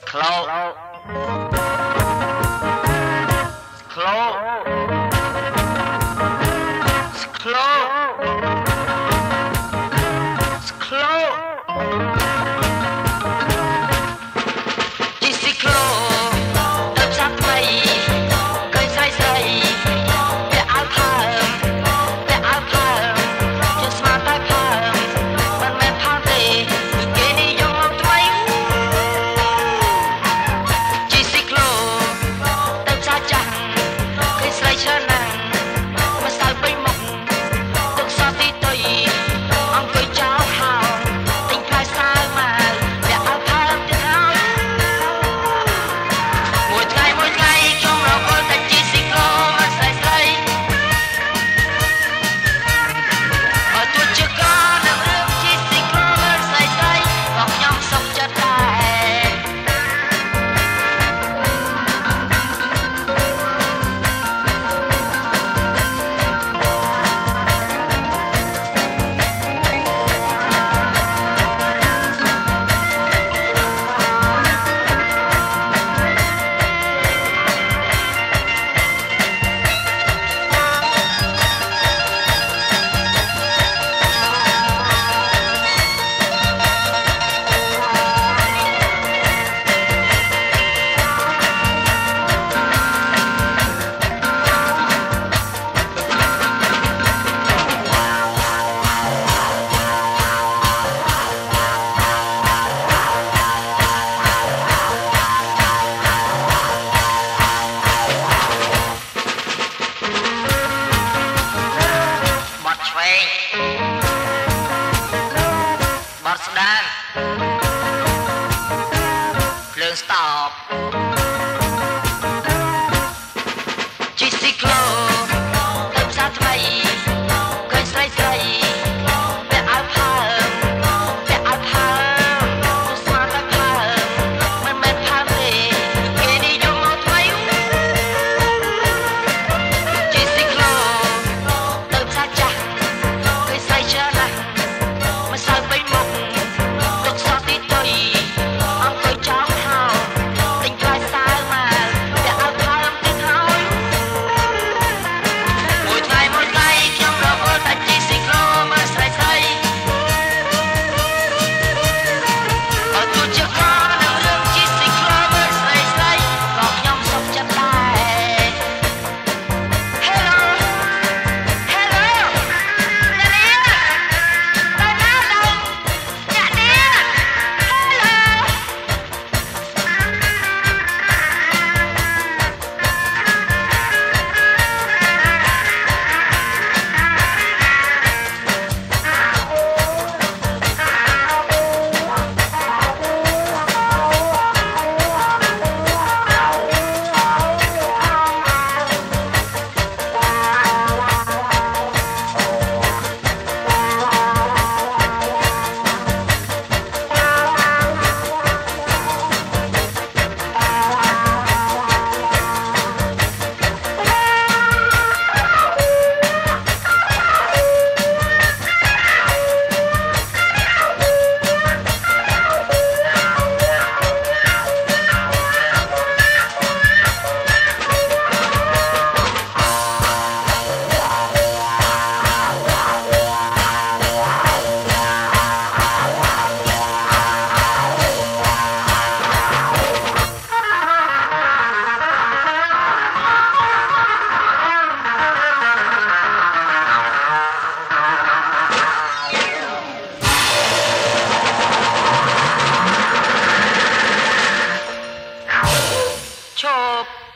It's clout. It's clout. បត់ស្ដានភ្លើងស្តប់ ชบ